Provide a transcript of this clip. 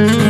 Mm-hmm.